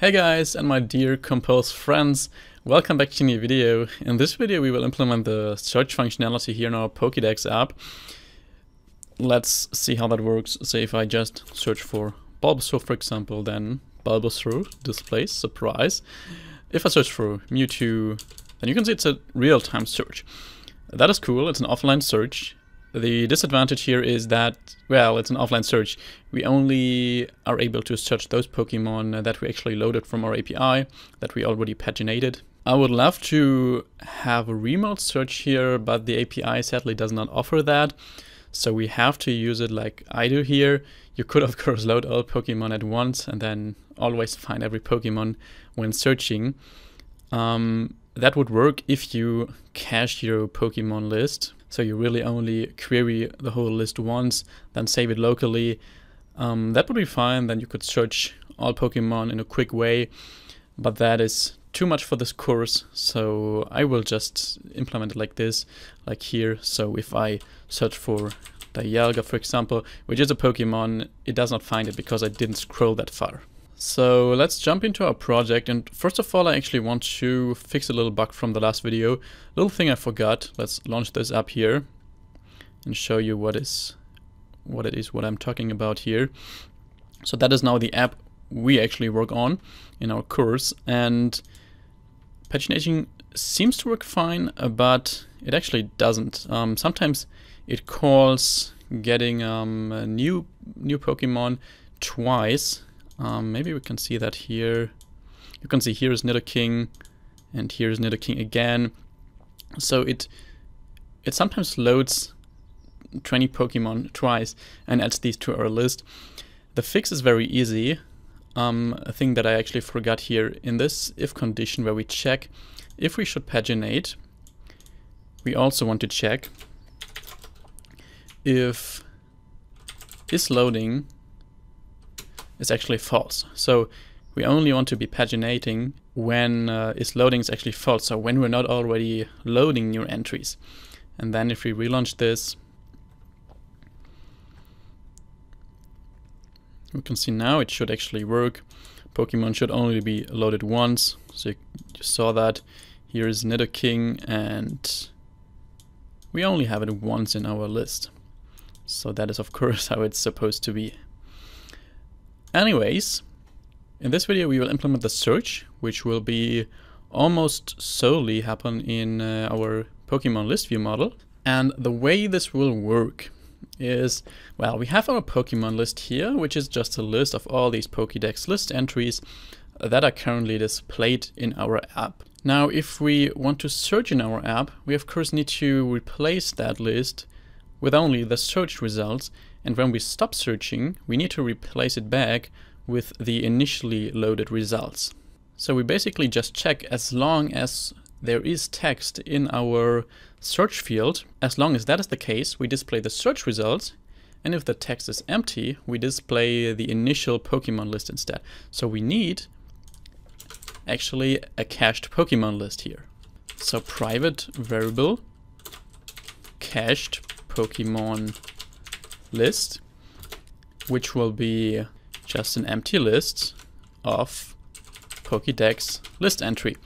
Hey guys and my dear Compose friends, welcome back to a new video. In this video we will implement the search functionality here in our Pokédex app. Let's see how that works. Say if I just search for Bulbasaur for example, then Bulbasaur displays, surprise. If I search for Mewtwo, then you can see it's a real-time search. That is cool, it's an offline search. The disadvantage here is that, well, it's an offline search. We only are able to search those Pokemon that we actually loaded from our API, that we already paginated. I would love to have a remote search here, but the API sadly does not offer that. So we have to use it like I do here. You could of course load all Pokemon at once and then always find every Pokemon when searching. Um, that would work if you cache your Pokemon list so you really only query the whole list once, then save it locally. Um, that would be fine. Then you could search all Pokemon in a quick way, but that is too much for this course. So I will just implement it like this, like here. So if I search for Dialga, for example, which is a Pokemon, it does not find it because I didn't scroll that far. So let's jump into our project and first of all I actually want to fix a little bug from the last video. Little thing I forgot. Let's launch this up here and show you what is what it is what I'm talking about here. So that is now the app we actually work on in our course and pagination seems to work fine but it actually doesn't. Um, sometimes it calls getting um, a new new Pokemon twice um, maybe we can see that here. You can see here is Nidoking and here is Nidoking again. So it it sometimes loads 20 Pokemon twice and adds these to our list. The fix is very easy. Um, a thing that I actually forgot here in this if condition where we check if we should paginate, we also want to check if is loading is actually false. So we only want to be paginating when uh, is loading is actually false, so when we're not already loading new entries. And then if we relaunch this, we can see now it should actually work. Pokemon should only be loaded once, so you, you saw that. Here is Nidoking, and we only have it once in our list. So that is of course how it's supposed to be. Anyways, in this video we will implement the search, which will be almost solely happen in uh, our Pokemon list view model. And the way this will work is, well, we have our Pokemon list here, which is just a list of all these Pokédex list entries that are currently displayed in our app. Now, if we want to search in our app, we of course need to replace that list with only the search results and when we stop searching, we need to replace it back with the initially loaded results. So we basically just check as long as there is text in our search field. As long as that is the case, we display the search results. And if the text is empty, we display the initial Pokemon list instead. So we need actually a cached Pokemon list here. So private variable cached Pokemon list, which will be just an empty list of Pokédex list entry.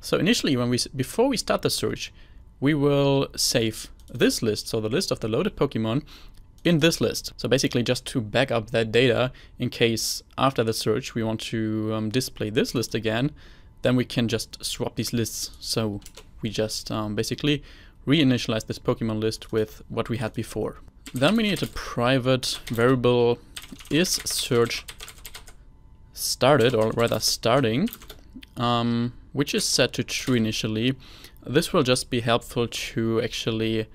So initially, when we before we start the search, we will save this list, so the list of the loaded Pokemon, in this list. So basically just to back up that data in case after the search we want to um, display this list again, then we can just swap these lists. So we just um, basically reinitialize this Pokemon list with what we had before. Then we need a private variable is search started, or rather starting, um, which is set to true initially. This will just be helpful to actually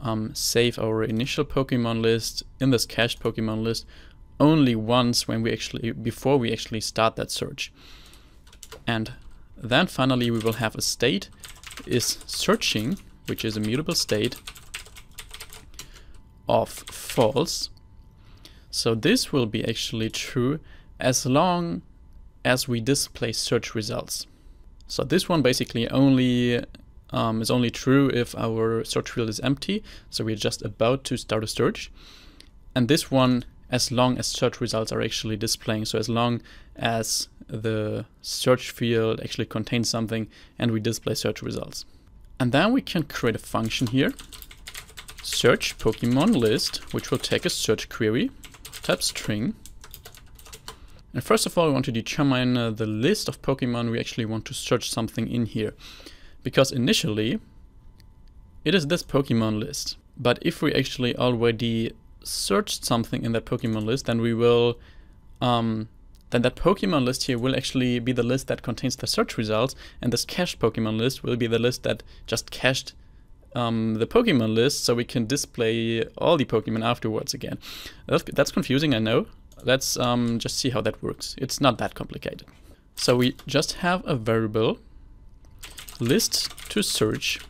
um, save our initial Pokemon list in this cached Pokemon list only once when we actually before we actually start that search. And then finally we will have a state is searching, which is a mutable state of false. So this will be actually true as long as we display search results. So this one basically only um, is only true if our search field is empty. So we're just about to start a search. And this one as long as search results are actually displaying. So as long as the search field actually contains something and we display search results. And then we can create a function here, search Pokemon list, which will take a search query, type string. And first of all, we want to determine uh, the list of Pokemon we actually want to search something in here. Because initially, it is this Pokemon list. But if we actually already searched something in that Pokemon list, then we will, um, then that Pokemon list here will actually be the list that contains the search results, and this cached Pokemon list will be the list that just cached um, the Pokemon list, so we can display all the Pokemon afterwards again. That's, that's confusing, I know. Let's um, just see how that works. It's not that complicated. So we just have a variable list to search,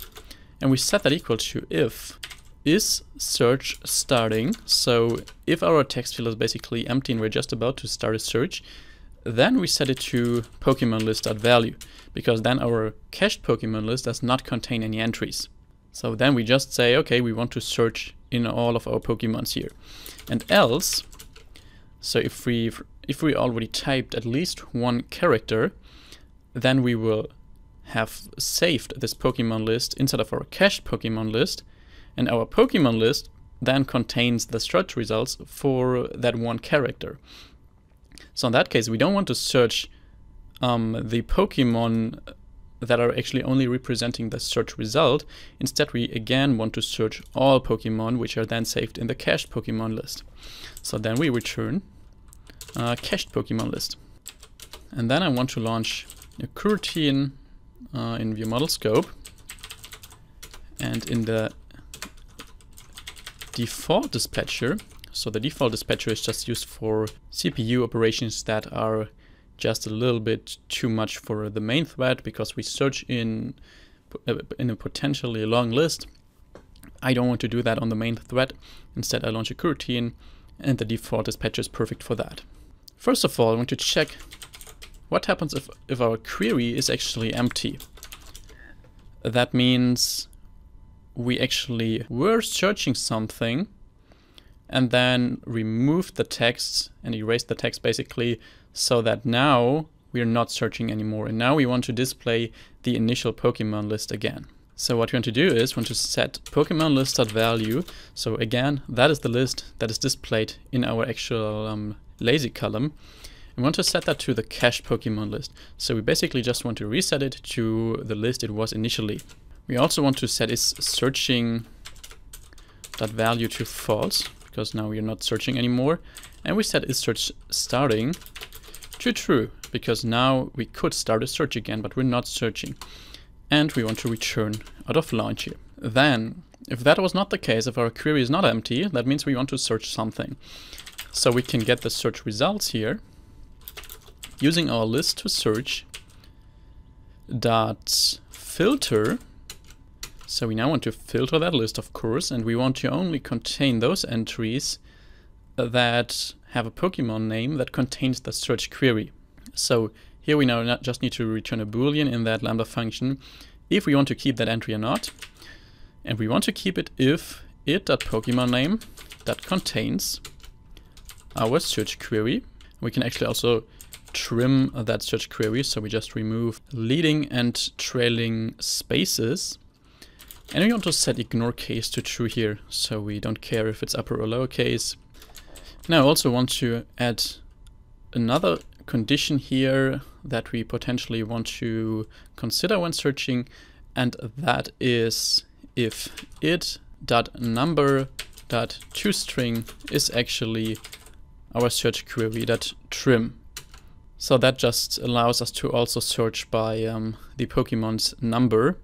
and we set that equal to if is search starting. So if our text field is basically empty and we're just about to start a search, then we set it to Pokemon list.value because then our cached Pokemon list does not contain any entries. So then we just say, okay, we want to search in all of our Pokemons here. And else, so if we if we already typed at least one character, then we will have saved this Pokemon list inside of our cached Pokemon list and our Pokemon list then contains the search results for that one character. So in that case, we don't want to search um, the Pokemon that are actually only representing the search result. Instead, we again want to search all Pokemon, which are then saved in the cached Pokemon list. So then we return a cached Pokemon list. And then I want to launch a coroutine uh, in view model scope. And in the default dispatcher. So the default dispatcher is just used for CPU operations that are just a little bit too much for the main thread because we search in uh, in a potentially long list. I don't want to do that on the main thread. Instead, I launch a coroutine and the default dispatcher is perfect for that. First of all, I want to check what happens if, if our query is actually empty. That means we actually were searching something and then removed the text and erased the text basically so that now we're not searching anymore. And now we want to display the initial Pokemon list again. So what we want to do is we want to set Pokemon list.value. So again, that is the list that is displayed in our actual um, lazy column. We want to set that to the cached Pokemon list. So we basically just want to reset it to the list it was initially. We also want to set is searching that value to false because now we're not searching anymore. And we set is search starting to true because now we could start a search again, but we're not searching. And we want to return out of launch here. Then, if that was not the case, if our query is not empty, that means we want to search something. So we can get the search results here using our list to search dot filter so we now want to filter that list, of course, and we want to only contain those entries that have a Pokemon name that contains the search query. So here we now just need to return a boolean in that lambda function if we want to keep that entry or not. And we want to keep it if it.pokemon name that contains our search query. We can actually also trim that search query, so we just remove leading and trailing spaces and we want to set ignore case to true here, so we don't care if it's upper or lower case. Now I also want to add another condition here that we potentially want to consider when searching, and that is if it dot number dot is actually our search query that trim. So that just allows us to also search by um, the Pokemon's number.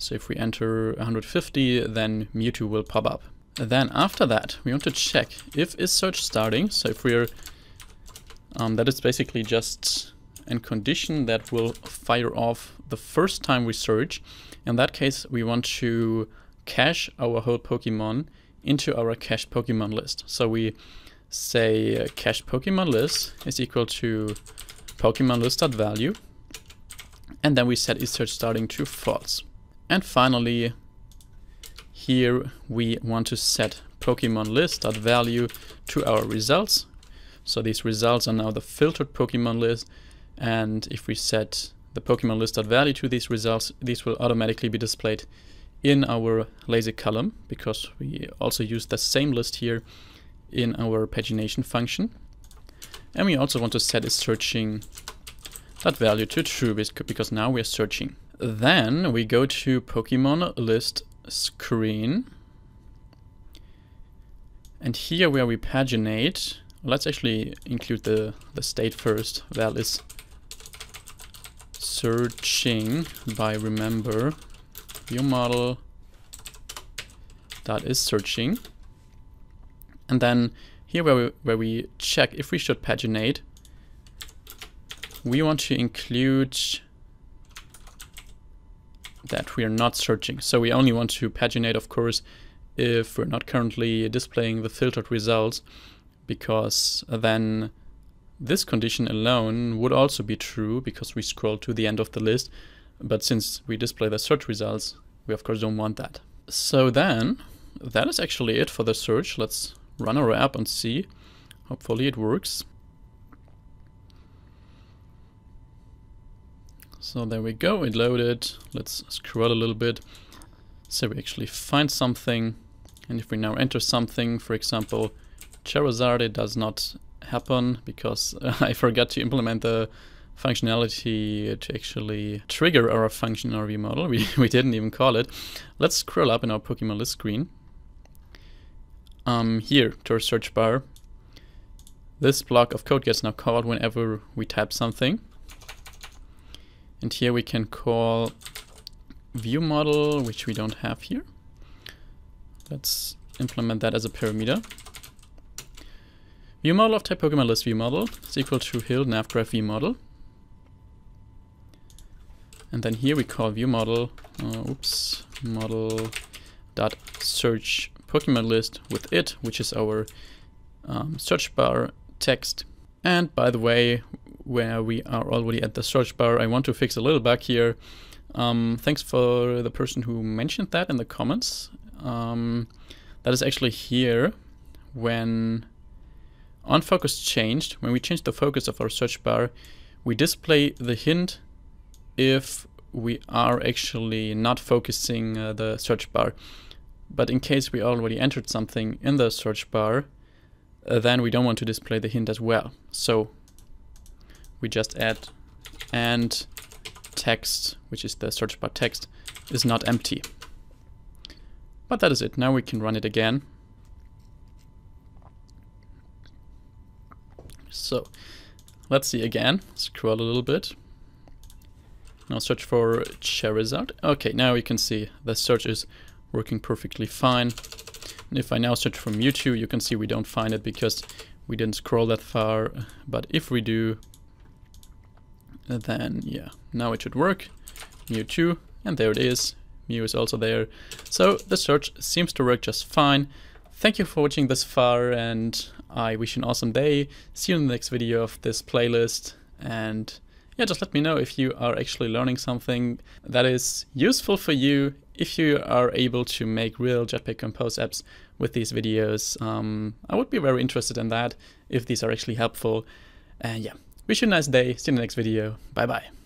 So if we enter 150, then Mewtwo will pop up. Then after that, we want to check if is search starting. So if we're, um, that is basically just a condition that will fire off the first time we search. In that case, we want to cache our whole Pokemon into our cached Pokemon list. So we say uh, cached Pokemon list is equal to Pokemon list.value. And then we set is search starting to false. And finally, here we want to set Pokemon list.value to our results. So these results are now the filtered Pokemon list. And if we set the Pokemon list.value to these results, these will automatically be displayed in our lazy column because we also use the same list here in our pagination function. And we also want to set a searching that value to true because now we're searching. Then we go to Pokemon list screen. And here where we paginate, let's actually include the, the state first. Val is searching by remember view model that is searching. And then here where we, where we check if we should paginate, we want to include that we are not searching. So we only want to paginate, of course, if we're not currently displaying the filtered results, because then this condition alone would also be true because we scroll to the end of the list. But since we display the search results, we of course don't want that. So then, that is actually it for the search. Let's run our app and see. Hopefully it works. So there we go, it loaded. Let's scroll a little bit. So we actually find something. And if we now enter something, for example, Charizard, it does not happen because I forgot to implement the functionality to actually trigger our function in our view model. We, we didn't even call it. Let's scroll up in our Pokemon list screen. Um, here to our search bar. This block of code gets now called whenever we type something. And here we can call view model, which we don't have here. Let's implement that as a parameter. View model of type Pokemon list view model is equal to hilt navgraph view model. And then here we call view model, uh, oops, model dot search Pokemon list with it, which is our um, search bar text. And by the way, where we are already at the search bar, I want to fix a little bug here. Um, thanks for the person who mentioned that in the comments. Um, that is actually here when on focus changed, when we change the focus of our search bar, we display the hint if we are actually not focusing uh, the search bar. But in case we already entered something in the search bar, uh, then we don't want to display the hint as well. So we just add and text, which is the search bar text, is not empty. But that is it. Now we can run it again. So let's see again. Scroll a little bit. Now search for Charizard. Okay, now we can see the search is working perfectly fine. And if I now search for Mewtwo, you can see we don't find it because we didn't scroll that far. But if we do, then yeah, now it should work. Mewtwo, and there it is. Mew is also there. So the search seems to work just fine. Thank you for watching this far and I wish you an awesome day. See you in the next video of this playlist and yeah, just let me know if you are actually learning something that is useful for you if you are able to make real Jetpack Compose apps with these videos. Um, I would be very interested in that if these are actually helpful. And yeah, Wish you a nice day. See you in the next video. Bye bye.